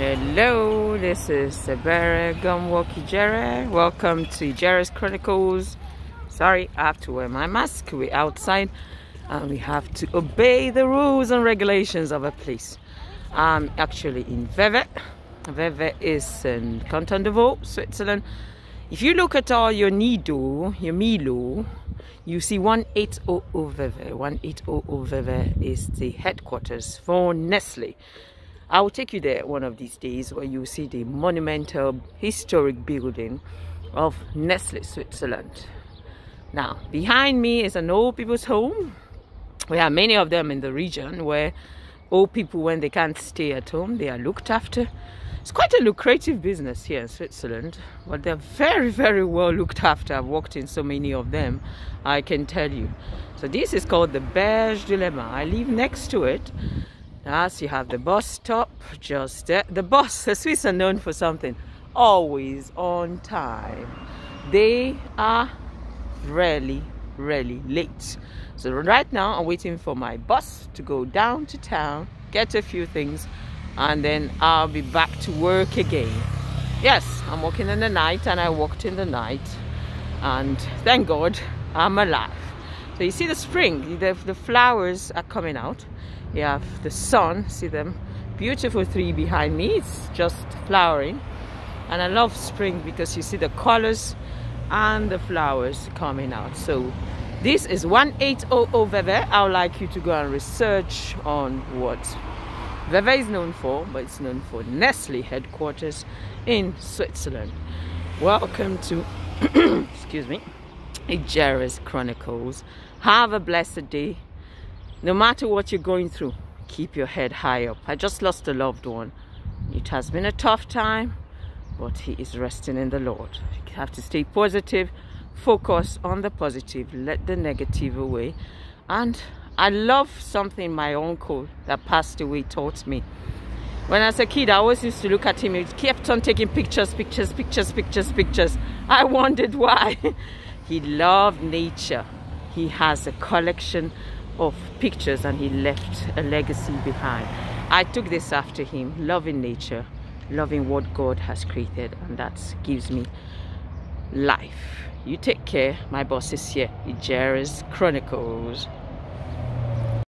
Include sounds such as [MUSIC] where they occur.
Hello, this is Sabere Gumwoki Jere. Welcome to Ijere's Chronicles. Sorry, I have to wear my mask. We're outside and we have to obey the rules and regulations of a place. I'm actually in Vevey. Vevey is in Canton de Vaud, Switzerland. If you look at all your Nido, your Milo, you see 1800 Vevey. 1800 Vevey is the headquarters for Nestle. I will take you there one of these days where you see the monumental historic building of Nestle, Switzerland. Now, behind me is an old people's home. We have many of them in the region where old people, when they can't stay at home, they are looked after. It's quite a lucrative business here in Switzerland, but they're very, very well looked after. I've walked in so many of them, I can tell you. So this is called the Berges du Léman. I live next to it Yes, you have the bus stop just there. The bus, the Swiss are known for something. Always on time. They are really, really late. So right now I'm waiting for my bus to go down to town, get a few things, and then I'll be back to work again. Yes, I'm working in the night and I walked in the night and thank God I'm alive. So you see the spring, the, the flowers are coming out. You have the sun see them? Beautiful tree behind me it's just flowering. And I love spring because you see the colors and the flowers coming out. So this is 1800 Vevey. I would like you to go and research on what Vevey is known for but it's known for Nestle headquarters in Switzerland. Welcome to [COUGHS] excuse me Ijere's Chronicles. Have a blessed day. No matter what you're going through keep your head high up. I just lost a loved one. It has been a tough time but he is resting in the lord. You have to stay positive focus on the positive let the negative away. And i love something my uncle that passed away taught me. When I was a kid, I always used to look at him. He kept on taking pictures, pictures, pictures, pictures, pictures. I wondered why. [LAUGHS] he loved nature. He has a collection of pictures and he left a legacy behind. I took this after him, loving nature, loving what God has created, and that gives me life. You take care. My boss is here. Ijere's Chronicles.